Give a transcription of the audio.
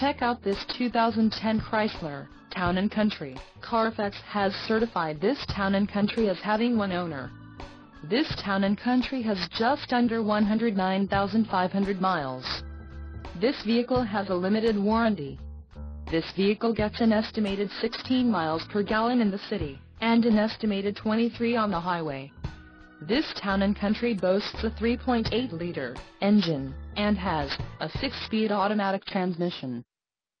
Check out this 2010 Chrysler Town & Country. Carfax has certified this Town & Country as having one owner. This Town & Country has just under 109,500 miles. This vehicle has a limited warranty. This vehicle gets an estimated 16 miles per gallon in the city, and an estimated 23 on the highway. This Town & Country boasts a 3.8-liter engine, and has a 6-speed automatic transmission.